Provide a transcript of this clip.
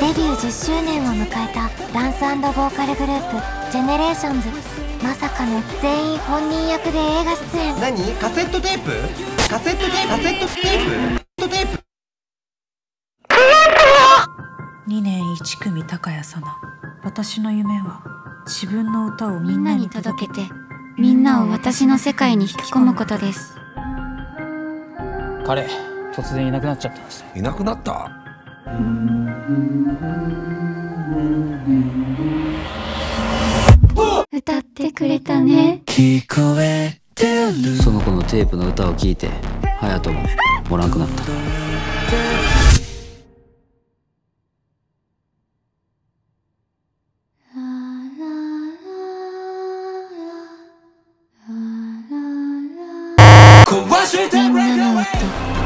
デビュー10周年を迎えたダンスボーカルグループジェネレーションズ。まさかの全員本人役で映画出演。何？カセットテープ？カセットテープ？カセットテープ？テープ2年1組高谷様。私の夢は自分の歌をみんなに届けてみんなを私の世界に引き込むことです。彼突然いなくなっちゃったんですいなくなった？歌ってくれたね。その子のテープの歌を聴いて隼人もおらんくなった。みんなの音